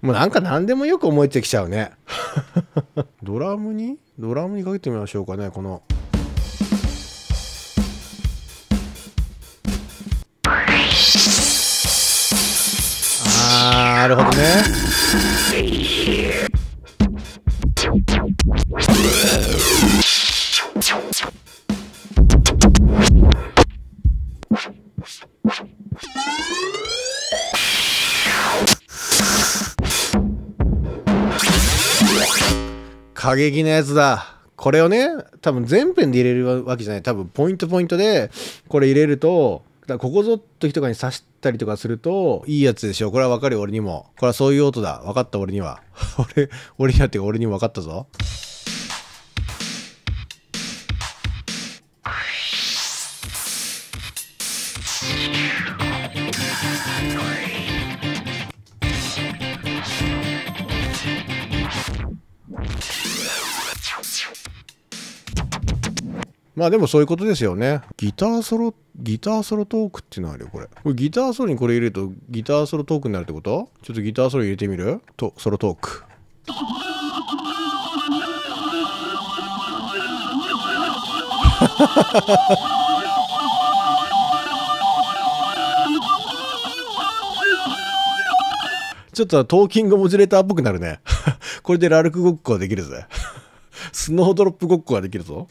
もうなんか何でもよく思えてきちゃうね。ドラムに？ドラムにかけてみましょうかねこのなるほどね。過激なやつだ。これをね多分全編で入れるわけじゃない。多分ポイントポイントでこれ入れるとここぞって時とかに刺してたりとかするといいやつでしょ。これはわかるよ俺にも。これはそういう音だ。分かった俺には。俺俺にはってか俺にも分かったぞ。まあでもそういうことですよね。ギターソロ、ギターソロトークっていうのあるよ、これ。これギターソロにこれ入れるとギターソロトークになるってこと？ちょっとギターソロ入れてみる？と、ソロトーク。ちょっとトーキングモジュレーターっぽくなるね。これでラルクごっこができるぜ。スノードロップごっこができるぞ。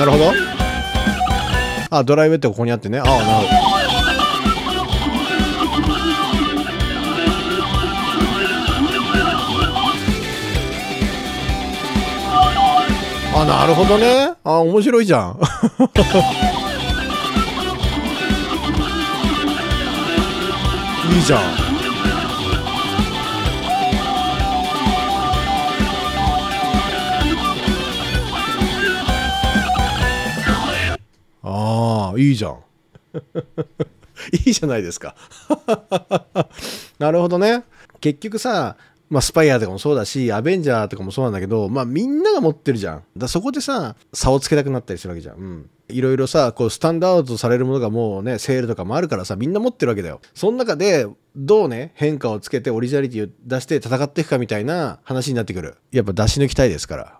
なるほど。あ、ドライブってここにあってね。ああ、なるほど。あ、なるほどね。あ、面白いじゃん。いいじゃん。ああ、いいじゃん。いいじゃないですか。なるほどね。結局さ、まあ、スパイアとかもそうだし、アベンジャーとかもそうなんだけど、まあ、みんなが持ってるじゃん。だそこでさ、差をつけたくなったりするわけじゃん。うん。いろいろさ、こう、スタンダードされるものがもうね、セールとかもあるからさ、みんな持ってるわけだよ。その中で、どうね、変化をつけてオリジナリティを出して戦っていくかみたいな話になってくる。やっぱ出し抜きたいですから。